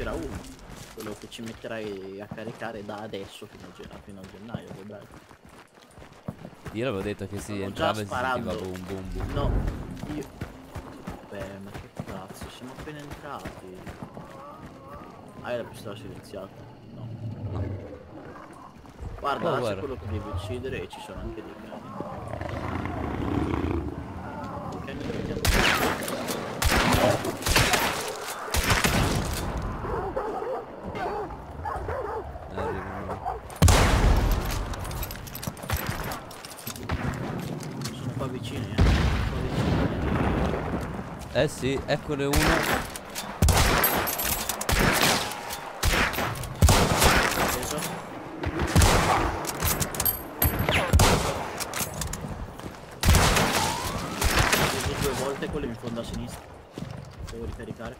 uscirà uno. Quello che ci metterai a caricare da adesso fino a, fino a gennaio, vedrai. Io l'avevo detto che si entrava e si sentiva sparando. boom boom boom. No, io... Beh, ma che cazzo, siamo appena entrati. Hai la pistola silenziata? No. No. Guarda, Oh, là guarda. quello che devi uccidere e ci sono anche dei cani. I cani dove ti hanno- Arrivano. Sono qua vicini, eh. Qua vicini. Eh sì, eccone uno. Due volte quello in fondo a sinistra. Devo ricaricare.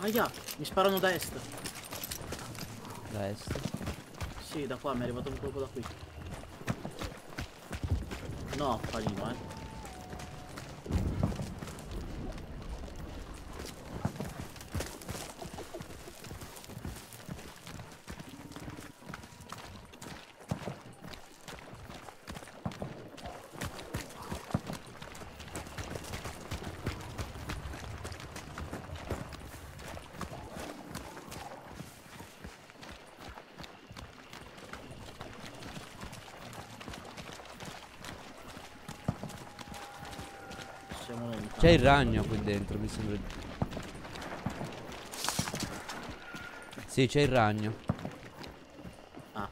Aia, mi sparano da est. Da est. Sì, da qua mi è arrivato un colpo da qui. No, panino, eh. Siamo lontani. C'è il ragno qui dentro, mi sembra. Sì, c'è il ragno. Ah.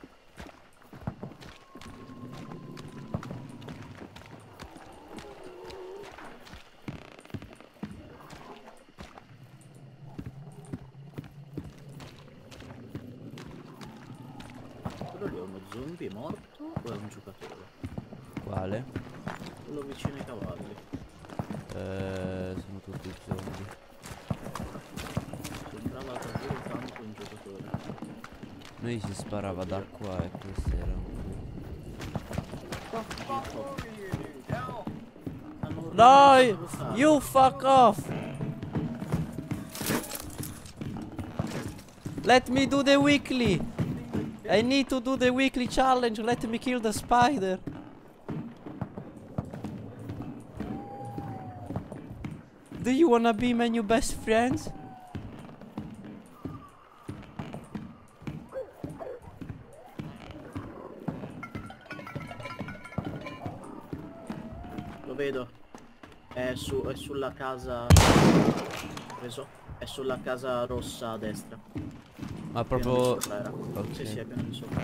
Quello lì è uno zombie morto o è un giocatore? Quale? Quello vicino ai cavalli. Noi si sparava da qua e questo era un... No! You fuck off! Let me do the weekly! I need to do the weekly challenge, let me kill the spider! Do you wanna be my new best friends? Vedo. È, su, è sulla casa. Preso. È sulla casa rossa a destra. Ma proprio... sopra era. Ok. Sì, sì, è piano di sopra.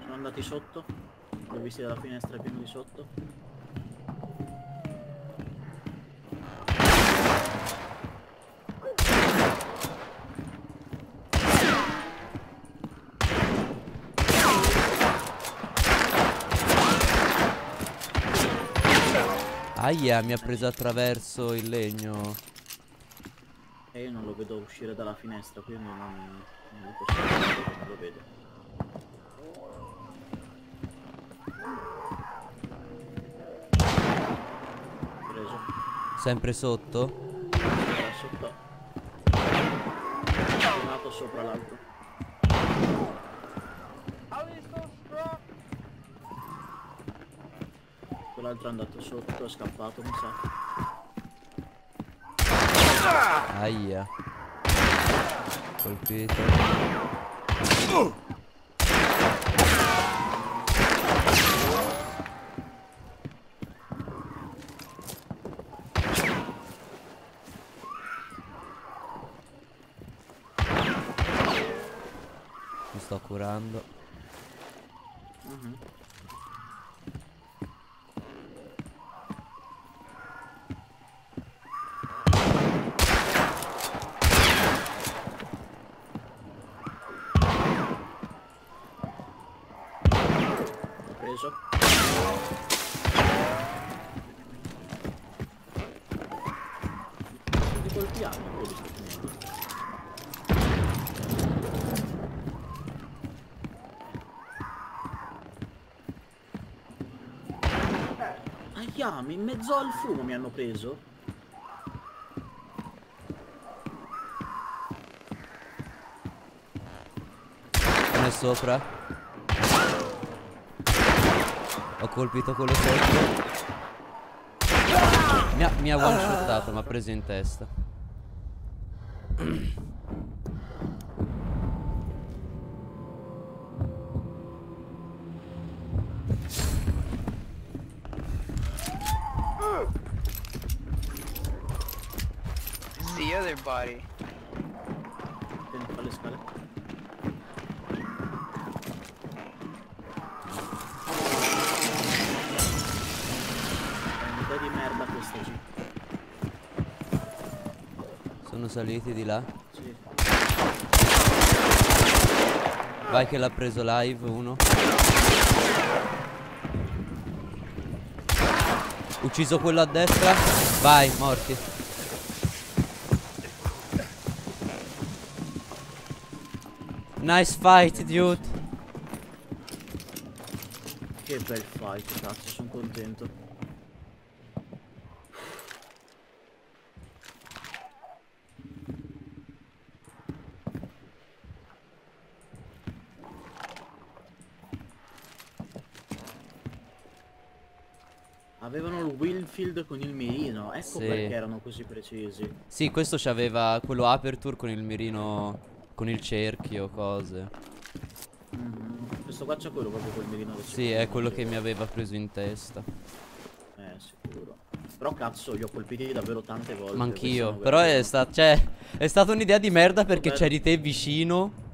Sono andati sotto. Li ho visti dalla finestra pieno di sotto. Aia, mi ha preso attraverso il legno. E io non lo vedo uscire dalla finestra, quindi non, non lo posso vedere, non lo vedo. Preso. Sempre sotto? Era sotto. Tornato sopra l'altro. Quell'altro è andato sotto, è scappato, mi sa. Aia. Colpito. Mi preso. ho visto finire. Ahia, in mezzo al fumo mi hanno preso. Sopra. Ho colpito quello sotto. Mi ha, mi ha one shotato, mi ha preso in testa. It's the other body. Tieni qua le G. Sono saliti di là. Sì. Vai che l'ha preso live uno. Ucciso quello a destra. Vai, morti. Nice fight, dude. Che bel fight, cazzo, sono contento. Avevano il Winfield con il mirino, ecco Sì. perché erano così precisi. Sì, questo c'aveva quello aperture con il mirino. Con il cerchio, cose. Mhm. Questo qua c'è quello proprio col mirino che Sì, è quello che mi aveva preso in testa. Eh, sicuro. Però cazzo, li ho colpiti davvero tante volte. Ma anch'io. Però è stata. Cioè, è stata un'idea di merda perché c'eri te vicino.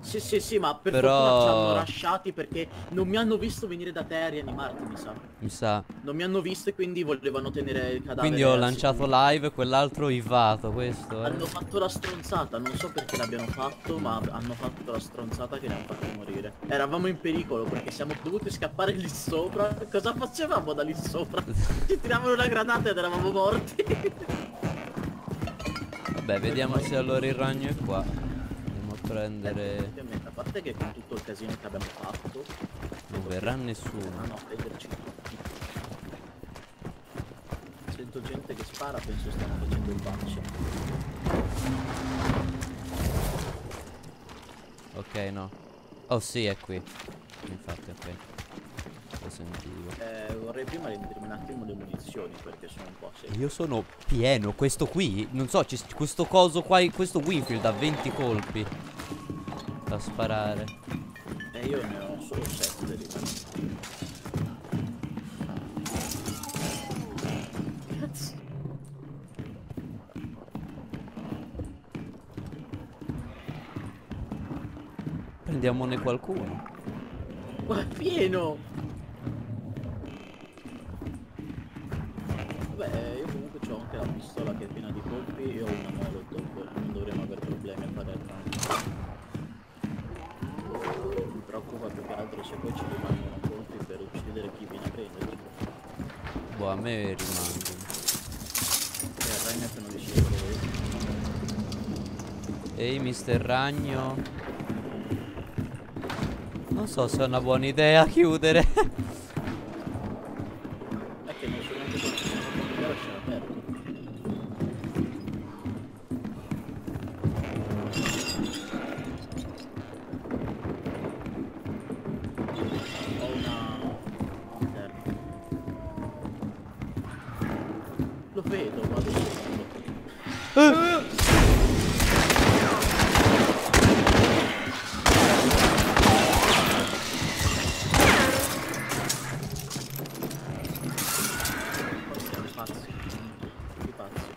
Sì, sì, sì, ma per Però- fortuna ci hanno lasciati perché non mi hanno visto venire da te a rianimarti, mi sa. Mi sa. Non mi hanno visto e quindi volevano tenere il cadavere. Quindi ho lanciato sicuro. live quell'altro ivato. Questo, eh. Hanno fatto la stronzata, non so perché l'abbiano fatto, ma hanno fatto la stronzata che li hanno fatti morire. Eravamo in pericolo perché siamo dovuti scappare lì sopra. Cosa facevamo da lì sopra? Ci tiravano una granata ed eravamo morti. Vabbè, vediamo se allora il ragno è qua. Prendere. Ovviamente, a parte che con tutto il casino che abbiamo fatto, Non verrà Ah nessuno. no, prenderci tutti. Sento gente che spara, penso stiamo facendo il bacio. Ok, no. Oh sì, è qui. Infatti, ok. Lo sentivo. Eh, vorrei prima rendermi un attimo le munizioni perché sono un po' secco. Io sono pieno. Questo qui, non so, questo coso qua, questo Winfield ha 20 colpi. Da sparare. E io ne ho solo 7 di Cazzo. Prendiamone qualcuno. Ma è pieno! Vabbè, io comunque ho anche la pistola che è piena di colpi e ho una molotov, non dovremo avere problemi a fare il round. Mi preoccupa più che altro se poi ci rimangono colpi per uccidere chi viene a prenderci. Boh, a me rimangono. Che il ragno è appena vicino a voi. Ehi, mister ragno. Non so se è una buona idea chiudere. È che non so neanche quanto sono fatto a lasciare aperto. Ho una lanterna. Lo vedo, vado subito. Siamo pazzi. Tutti pazzi.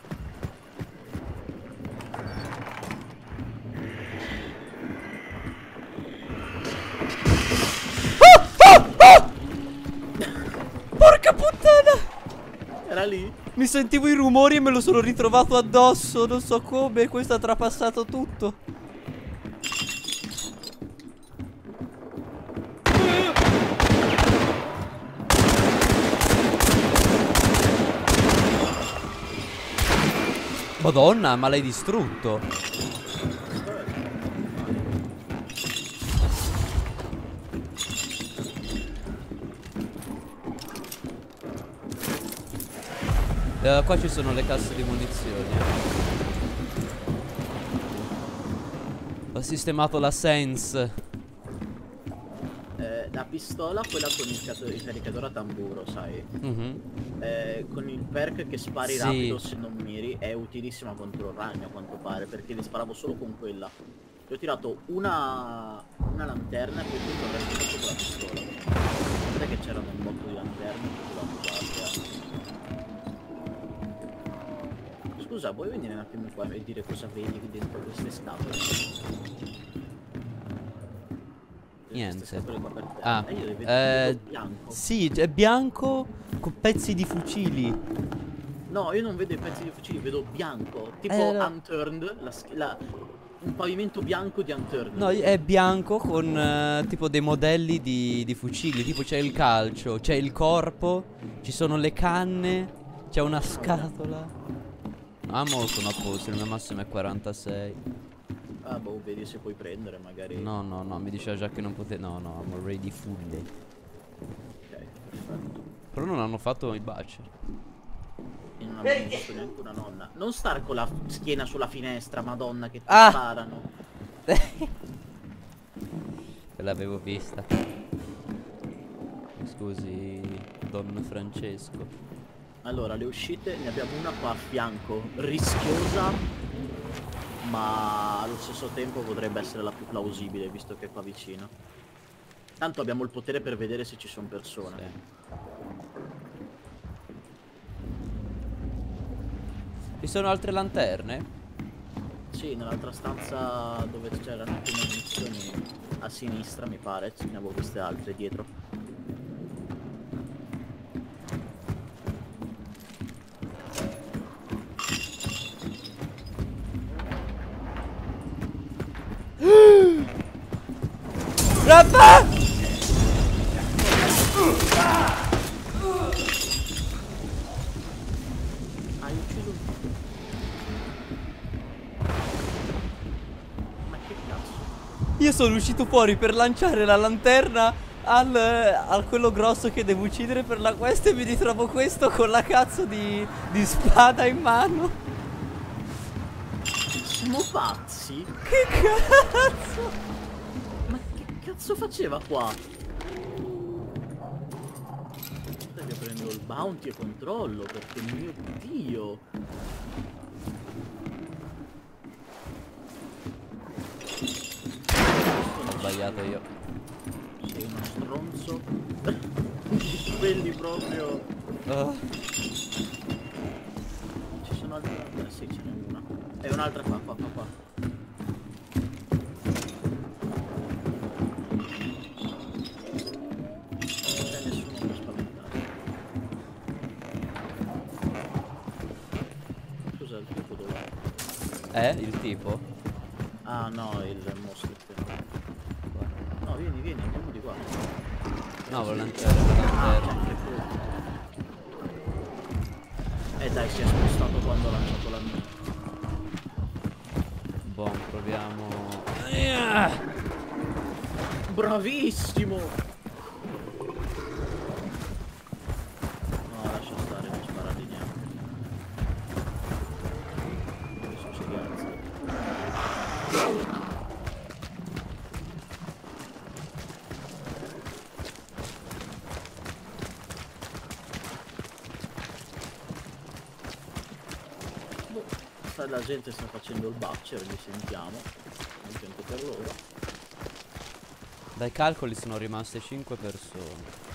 Porca puttana! Era lì? Mi sentivo i rumori e me lo sono ritrovato addosso. Non so come. Questo ha trapassato tutto. Madonna, ma l'hai distrutto. Eh, qua ci sono le casse di munizioni. Ho sistemato la Sense. Eh, la pistola, quella con il, cato- il caricatore a tamburo, sai? Mhm. Eh, con il perk che spari Sì. rapido se non miri è utilissima contro il ragno a quanto pare perché li sparavo solo con quella. Gli ho tirato una, una lanterna e poi tutto il resto con la pistola. Guarda che c'erano un botto di lanterne. Scusa, puoi venire un attimo qua e dire cosa vedi dentro queste scatole? Niente. Scatole. Ah, Eh, io le vedo, eh, bianco. Sì, è bianco con pezzi di fucili. No, io non vedo i pezzi di fucili, vedo bianco. Tipo Eh, no. unturned, la la- un pavimento bianco di unturned. No, è bianco con eh, tipo dei modelli di, di fucili. Tipo c'è il calcio, c'è il corpo, ci sono le canne, c'è una scatola. Ah, mo sono a posto, il mio massimo è 46. Ah, boh, vedi se puoi prendere magari. No, no, no, mi diceva già che non poteva. No, no, I'm already full. Ok, perfetto. Però non hanno fatto i butcher. E non abbiamo visto neanche una nonna. Non star con la schiena sulla finestra, madonna, che ti Ah! sparano. L'avevo vista. Scusi, Don Francesco. Allora, le uscite ne abbiamo una qua a fianco, rischiosa, ma allo stesso tempo potrebbe essere la più plausibile, visto che è qua vicino. Tanto abbiamo il potere per vedere se ci sono persone. Sì. Ci sono altre lanterne? Sì, nell'altra stanza dove c'erano più munizioni a sinistra mi pare, ce ne avevo viste altre dietro. Hai ucciso. Ma che cazzo? Io sono uscito fuori per lanciare la lanterna al, al quello grosso che devo uccidere per la quest e mi ritrovo questo con la cazzo di, di spada in mano. Siamo pazzi? Che cazzo? Cazzo faceva qua? Aspetta che prendo il bounty e controllo perché mio dio. Ho sbagliato io. Sei uno stronzo. Quelli proprio. Ah, Ci sono altre eh, sì ce n'è una. E un'altra qua qua qua qua Non c'è nessuno per spaventare Cos'è il tipo dov'è? Eh, il tipo? Ah no, il mostro No, vieni, vieni, andiamo di qua No, volevo lanciare la lanterna. quello. Eh dai, si è spostato quando ha lanciato la mia. Boh, proviamo. Bravissimo! La gente sta facendo il butcher, li sentiamo. Contento per loro. Dai calcoli sono rimaste 5 persone.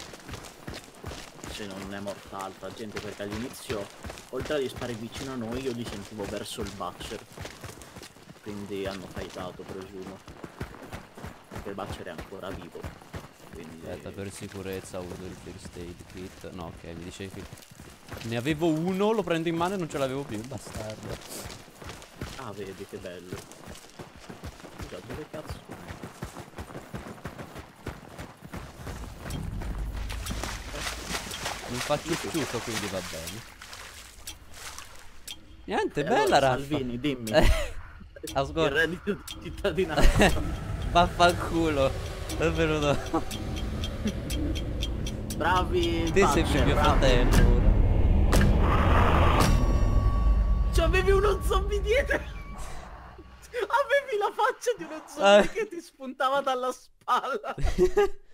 se non è morta altra gente perché all'inizio oltre a disparare vicino a noi io li sentivo verso il butcher quindi hanno fightato presumo perché il butcher è ancora vivo quindi Aspetta, per sicurezza uso il first aid kit. No, ok, mi dicevi. Ne avevo uno, lo prendo in mano e non ce l'avevo più, bastardo. Ah vedi che bello scusa dove cazzo Non faccio sciuto, quindi va bene. Niente, E bella allora, Raffa. Salvini, dimmi. Eh, Il Ascolta, reddito di cittadinanza. vaffanculo. È venuto. Bravi. Te sei Thatcher, mio bravi. fratello ora. Cioè avevi uno zombie dietro. Faccia di uno zombie Ah. che ti spuntava dalla spalla.